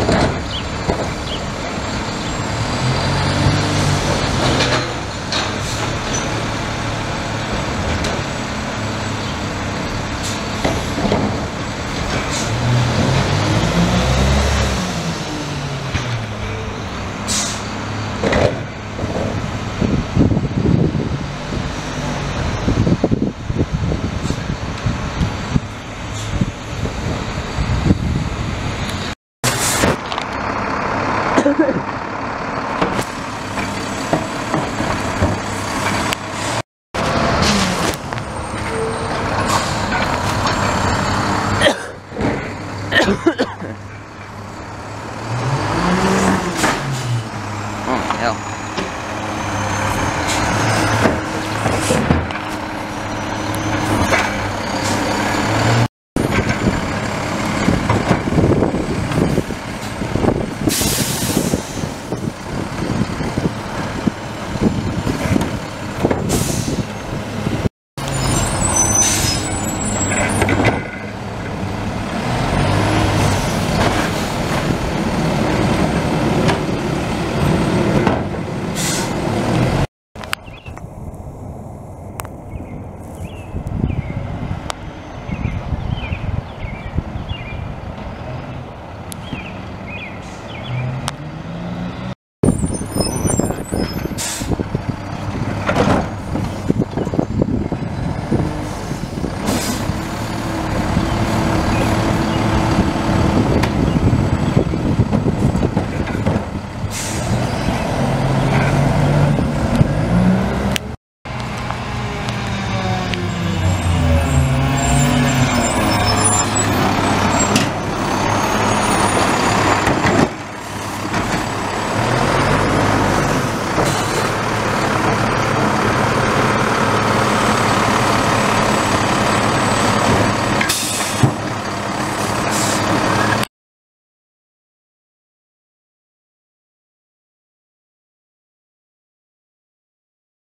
Thank Ha, ha, ha.